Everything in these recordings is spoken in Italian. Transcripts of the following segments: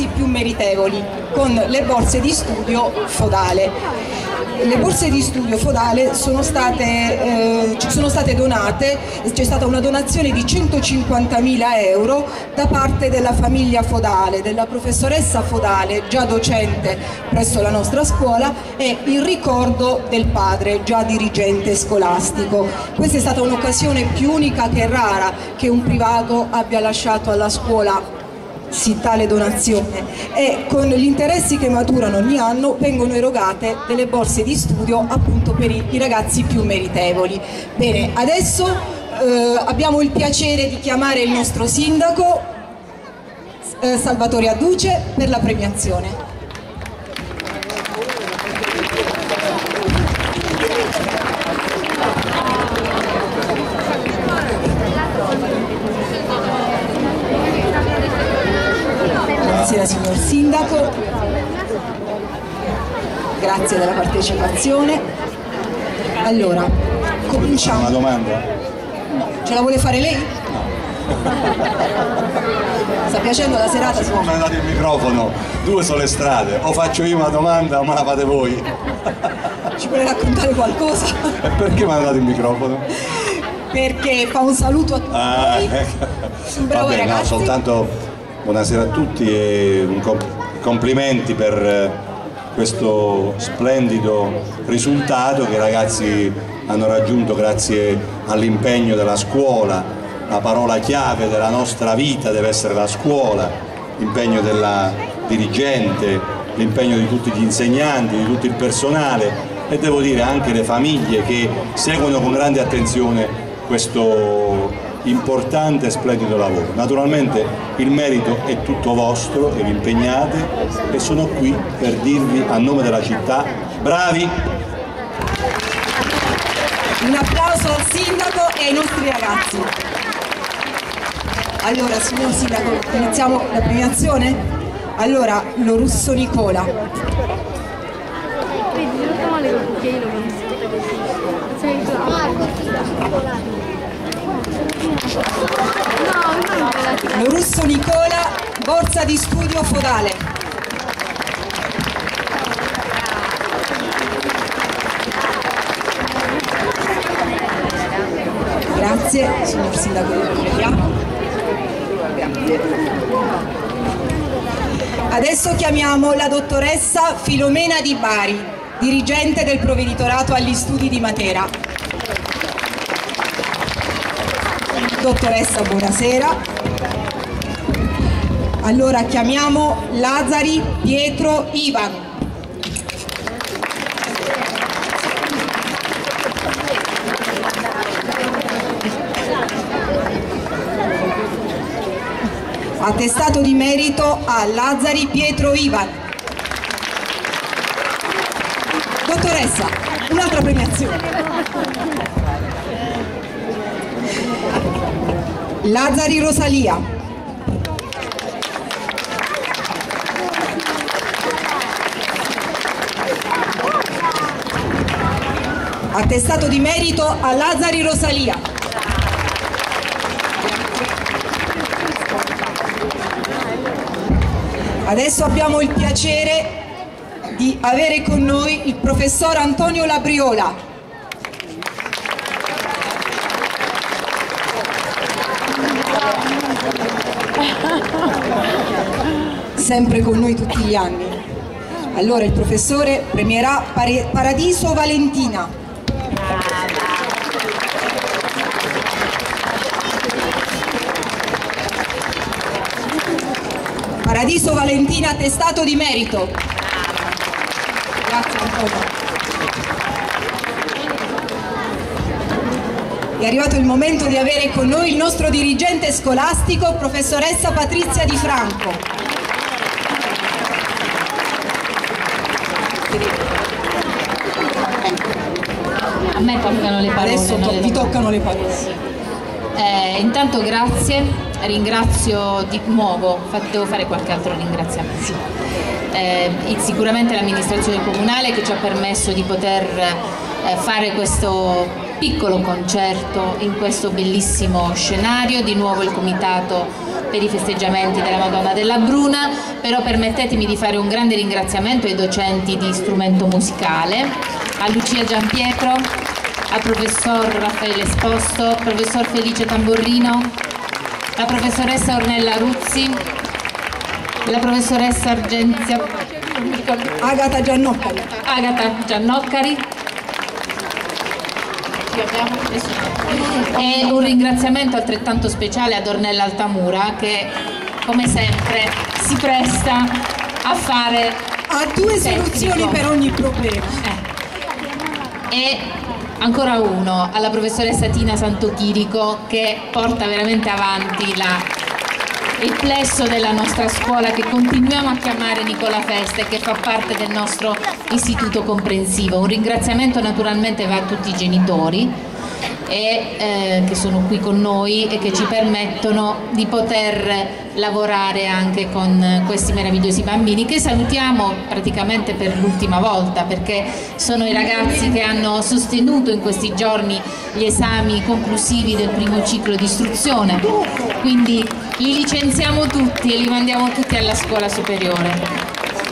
ragazzi più meritevoli con le borse di studio Fodale le borse di studio Fodale sono state, eh, sono state donate, c'è stata una donazione di 150.000 euro da parte della famiglia Fodale, della professoressa Fodale, già docente presso la nostra scuola, e in ricordo del padre, già dirigente scolastico. Questa è stata un'occasione più unica che rara che un privato abbia lasciato alla scuola tale donazione e con gli interessi che maturano ogni anno vengono erogate delle borse di studio appunto per i, i ragazzi più meritevoli. Bene, adesso eh, abbiamo il piacere di chiamare il nostro sindaco eh, Salvatore Adduce per la premiazione. Buonasera signor Sindaco, grazie della partecipazione. Allora, cominciamo. Una domanda? Ce la vuole fare lei? Sta piacendo la serata? Come me ne date il microfono? Due sono le strade, o faccio io una domanda o me la fate voi? Ci vuole raccontare qualcosa? E perché me ne date il microfono? Perché fa un saluto a tutti Ah, ecco. Bravo Vabbè, no, ragazzi. soltanto buonasera a tutti e complimenti per eh, questo splendido risultato che i ragazzi hanno raggiunto grazie all'impegno della scuola. La parola chiave della nostra vita deve essere la scuola, l'impegno della dirigente, l'impegno di tutti gli insegnanti, di tutto il personale e devo dire anche le famiglie che seguono con grande attenzione questo importante e splendido lavoro. Naturalmente il merito è tutto vostro e vi impegnate e sono qui per dirvi a nome della città bravi Un applauso al sindaco e ai nostri ragazzi. Allora, signor sindaco, iniziamo la premiazione? Allora, lo russo Nicola. Vedi, male col cucchiaino non si Sei No, non me Lo russo Nicola, borsa di studio Fodale. Grazie, signor sindaco. Adesso chiamiamo la dottoressa Filomena Di Bari, dirigente del provveditorato agli studi di Matera. Dottoressa, buonasera. Allora chiamiamo Lazzari Pietro Ivan. Attestato di merito a Lazzari Pietro Ivan. Dottoressa, un'altra premiazione. Lazzari Rosalia. Attestato di merito a Lazzari Rosalia. Adesso abbiamo il piacere di avere con noi il professor Antonio Labriola. Sempre con noi tutti gli anni. Allora il professore premierà Paradiso Valentina. Paradiso Valentina, attestato di merito. Grazie Antonio. È arrivato il momento di avere con noi il nostro dirigente scolastico, professoressa Patrizia Di Franco. A me toccano le parole. Adesso to- vi toccano le parole. Eh, intanto grazie, ringrazio di nuovo, devo fare qualche altro ringraziamento. Eh, sicuramente l'amministrazione comunale che ci ha permesso di poter eh, fare questo piccolo concerto in questo bellissimo scenario, di nuovo il comitato per i festeggiamenti della Madonna della Bruna, però permettetemi di fare un grande ringraziamento ai docenti di strumento musicale, a Lucia Giampietro, al professor Raffaele Esposto, professor Felice Tamborrino, la professoressa Ornella Ruzzi, la professoressa Argenzia Agata Giannoccari. Agata Giannoccari e un ringraziamento altrettanto speciale ad Ornella Altamura che come sempre si presta a fare Ha due tecnico. soluzioni per ogni problema. Eh. E ancora uno alla professoressa Tina Santochirico che porta veramente avanti la- il plesso della nostra scuola che continuiamo a chiamare Nicola Festa e che fa parte del nostro istituto comprensivo. Un ringraziamento naturalmente va a tutti i genitori e, eh, che sono qui con noi e che ci permettono di poter lavorare anche con questi meravigliosi bambini che salutiamo praticamente per l'ultima volta perché sono i ragazzi che hanno sostenuto in questi giorni gli esami conclusivi del primo ciclo di istruzione. Quindi li licenziamo tutti e li mandiamo tutti alla scuola superiore.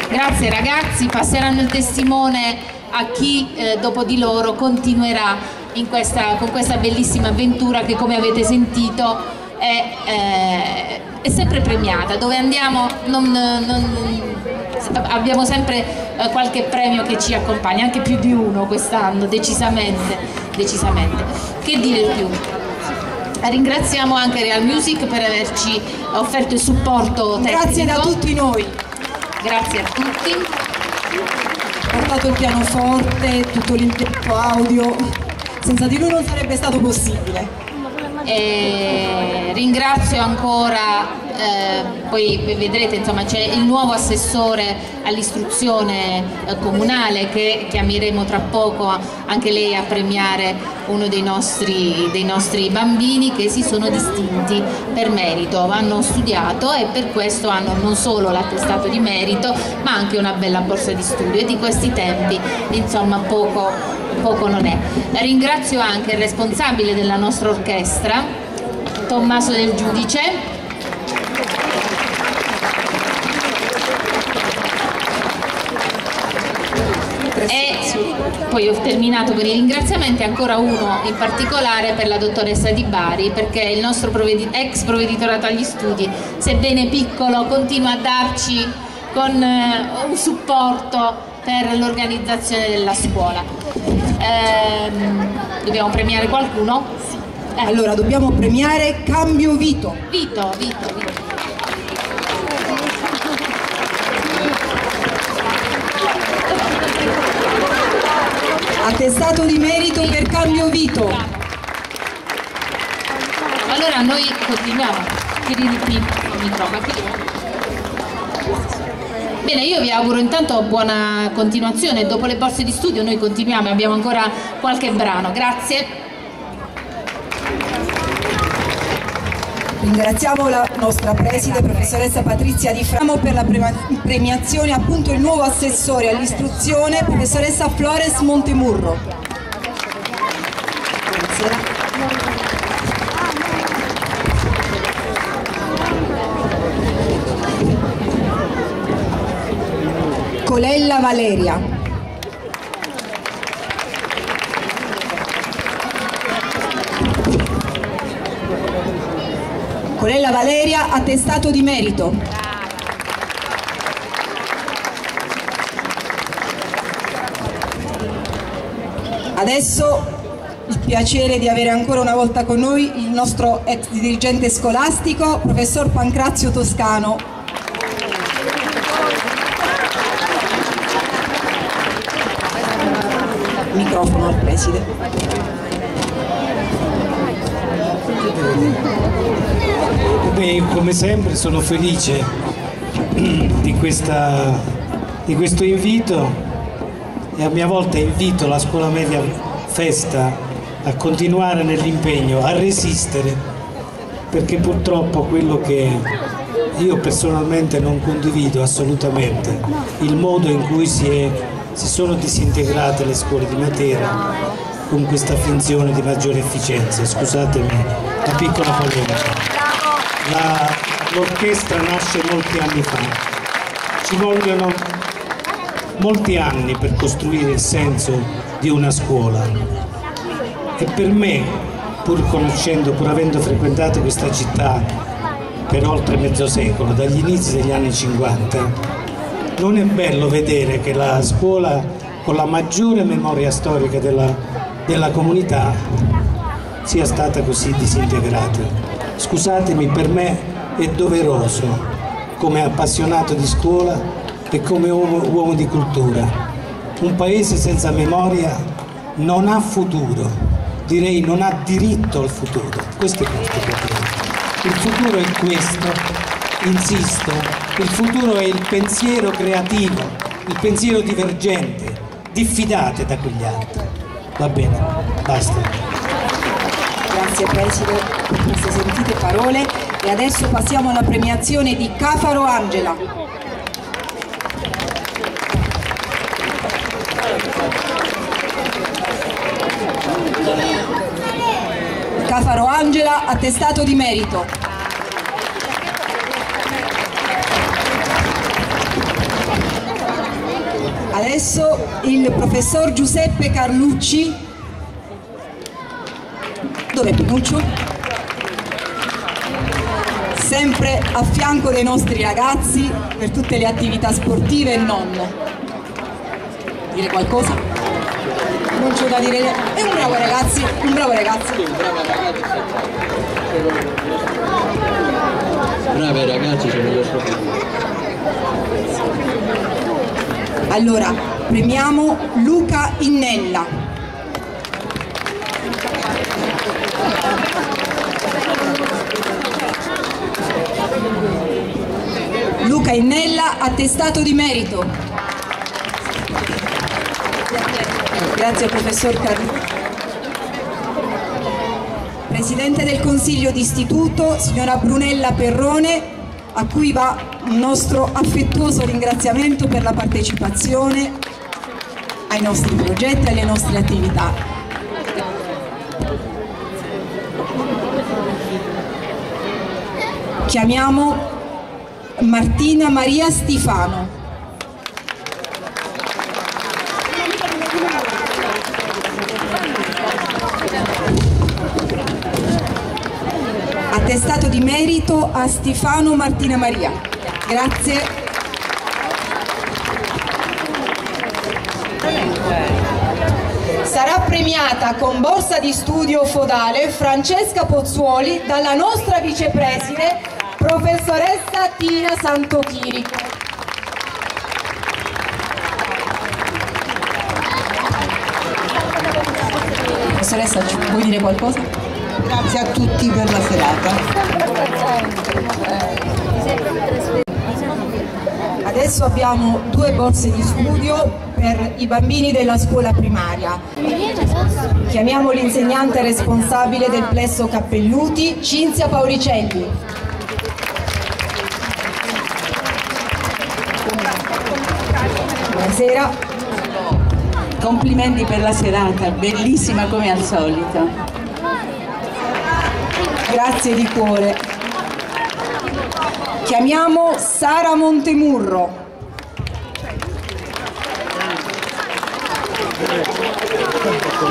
Grazie ragazzi. Passeranno il testimone a chi eh, dopo di loro continuerà in questa- con questa bellissima avventura che come avete sentito è, eh, è sempre premiata, dove andiamo non- non- abbiamo sempre eh, qualche premio che ci accompagna, anche più di uno quest'anno, decisamente, decisamente. Che dire di più? Ringraziamo anche Real Music per averci offerto il supporto tecnico. Grazie da tutti noi. Grazie a tutti. Ha portato il pianoforte, tutto l'impianto audio. Senza di lui non sarebbe stato possibile. E ringrazio ancora, eh, poi vedrete insomma c'è il nuovo assessore all'istruzione eh, comunale che chiameremo tra poco anche lei a premiare uno dei nostri, dei nostri bambini che si sono distinti per merito, hanno studiato e per questo hanno non solo l'attestato di merito ma anche una bella borsa di studio e di questi tempi insomma poco, poco non è. Ringrazio anche il responsabile della nostra orchestra, Tommaso del Giudice. E poi ho terminato con i ringraziamenti, ancora uno in particolare per la dottoressa Di Bari perché il nostro provvedi- ex provveditorato agli studi, sebbene piccolo, continua a darci con eh, un supporto per l'organizzazione della scuola. Ehm, dobbiamo premiare qualcuno? Eh, Allora, dobbiamo premiare Cambio Vito. Vito, Vito, Vito. Attestato di merito per Cambio Vito. Allora noi continuiamo. Di più il microfono. Bene, io vi auguro intanto buona continuazione. Dopo le borse di studio noi continuiamo, abbiamo ancora qualche brano. Grazie. Ringraziamo la nostra preside, professoressa Patrizia Di Framo, per la premiazione appunto il nuovo assessore all'istruzione, professoressa Flores Montemurro. Colella Valeria. Colella Valeria, attestato di merito. Adesso il piacere di avere ancora una volta con noi il nostro ex dirigente scolastico, professor Pancrazio Toscano. Microfono al preside. Beh, come sempre sono felice di, questa- di questo invito e a mia volta invito la scuola media Festa a continuare nell'impegno, a resistere, perché purtroppo quello che io personalmente non condivido assolutamente, il modo in cui si, è- si sono disintegrate le scuole di Matera con questa finzione di maggiore efficienza. Scusatemi, la piccola polemica. L'orchestra nasce molti anni fa. Ci vogliono molti anni per costruire il senso di una scuola. E per me, pur conoscendo, pur avendo frequentato questa città per oltre mezzo secolo, dagli inizi degli anni 50, non è bello vedere che la scuola con la maggiore memoria storica della, della comunità sia stata così disintegrata. Scusatemi, per me è doveroso, come appassionato di scuola e come uomo, uomo di cultura. Un paese senza memoria non ha futuro, direi non ha diritto al futuro. Questo è il nostro problema. Il futuro è questo, insisto, il futuro è il pensiero creativo, il pensiero divergente, diffidate da quegli altri. Va bene, basta. Grazie Preside per queste sentite parole e adesso passiamo alla premiazione di Cafaro Angela. Cafaro Angela, attestato di merito. Adesso il professor Giuseppe Carlucci. Dov'è Pinuccio? Sempre a fianco dei nostri ragazzi per tutte le attività sportive e non. Dire qualcosa? Non c'è da dire. È un bravo ragazzi, un bravo ragazzo. Bravi ragazzi sono lo scopo. Allora, premiamo Luca Innella. Luca Innella, attestato di merito. Grazie professor Carlucci. Presidente del Consiglio d'Istituto, signora Brunella Perrone, a cui va un nostro affettuoso ringraziamento per la partecipazione ai nostri progetti e alle nostre attività. Chiamiamo Martina Maria Stifano. Attestato di merito a Stefano Martina Maria. Grazie. Sarà premiata con borsa di studio fodale Francesca Pozzuoli dalla nostra vicepreside professoressa Tina Santochirico. Professoressa, vuoi dire qualcosa? Grazie a tutti per la serata. Adesso abbiamo due borse di studio per i bambini della scuola primaria. Chiamiamo l'insegnante responsabile del plesso Cappelluti, Cinzia Pauricelli. Buonasera. Complimenti per la serata, bellissima come al solito. Grazie di cuore. Chiamiamo Sara Montemurro.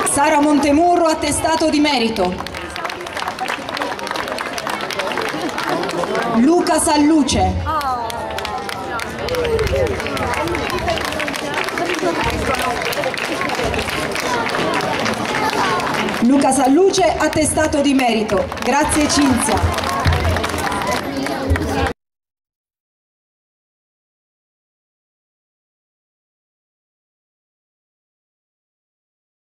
Sara Montemurro, attestato di merito. Luca Salluce. Luca Salluce, attestato di merito. Grazie Cinzia.